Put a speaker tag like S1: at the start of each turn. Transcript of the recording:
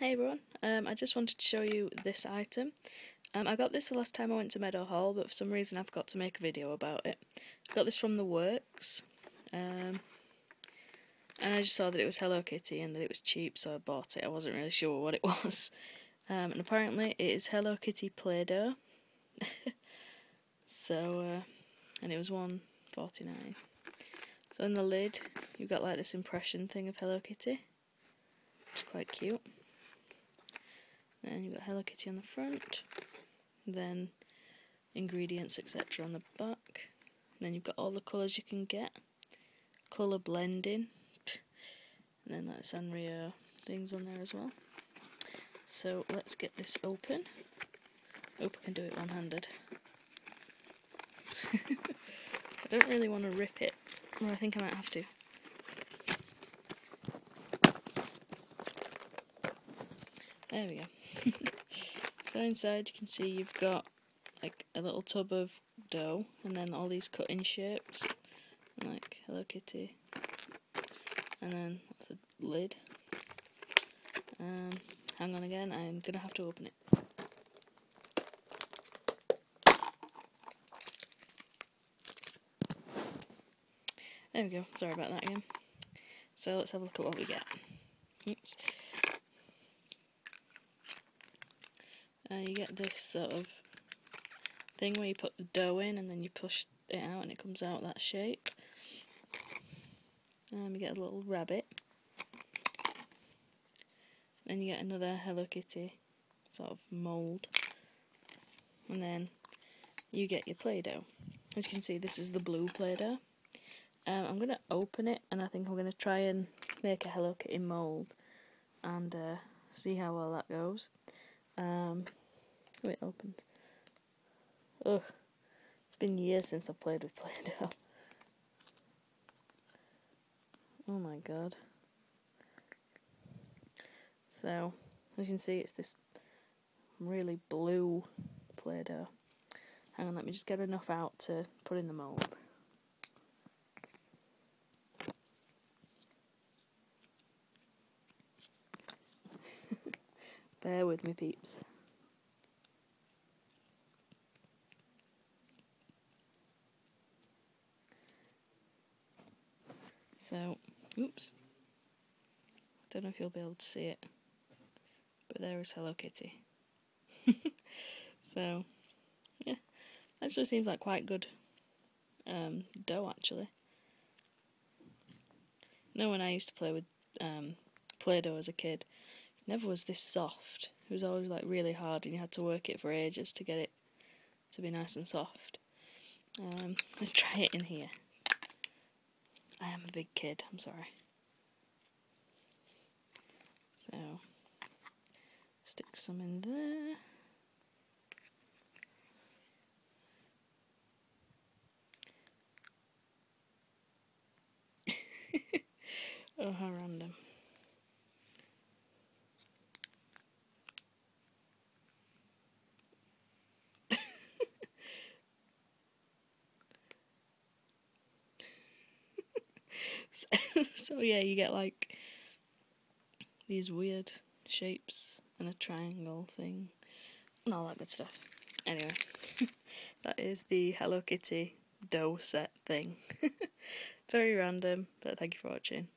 S1: Hey everyone, um, I just wanted to show you this item. Um, I got this the last time I went to Meadowhall, but for some reason I forgot to make a video about it. I got this from the works, um, and I just saw that it was Hello Kitty and that it was cheap, so I bought it. I wasn't really sure what it was, um, and apparently it is Hello Kitty Play-Doh. so, uh, and it was one forty nine. So in the lid, you've got like this impression thing of Hello Kitty. It's quite cute. Then you've got Hello Kitty on the front, then ingredients etc. on the back. then you've got all the colours you can get, colour blending, and then that Sanrio things on there as well. So let's get this open. Hope I can do it one handed. I don't really want to rip it, or I think I might have to. There we go. so inside you can see you've got like a little tub of dough and then all these cut in shapes like Hello Kitty and then that's the lid. Um, hang on again, I'm gonna have to open it. There we go, sorry about that again. So let's have a look at what we get. Oops. Uh, you get this sort of thing where you put the dough in and then you push it out and it comes out that shape. Um, you get a little rabbit. Then you get another Hello Kitty sort of mould. And then you get your Play-Doh. As you can see, this is the blue Play-Doh. Um, I'm going to open it and I think I'm going to try and make a Hello Kitty mould and uh, see how well that goes. Um, oh, it opens. Ugh. It's been years since I've played with Play-Doh. Oh my god. So, as you can see, it's this really blue Play-Doh. Hang on, let me just get enough out to put in the mould. Bear with me, peeps. So, oops. I don't know if you'll be able to see it, but there is Hello Kitty. so, yeah, actually seems like quite good um, dough actually. You know when I used to play with um, Play-Doh as a kid, never was this soft. It was always like really hard, and you had to work it for ages to get it to be nice and soft. Um, let's try it in here. I am a big kid, I'm sorry. So, stick some in there. oh, how random. so yeah, you get like these weird shapes and a triangle thing and all that good stuff. Anyway, that is the Hello Kitty dough set thing. Very random, but thank you for watching.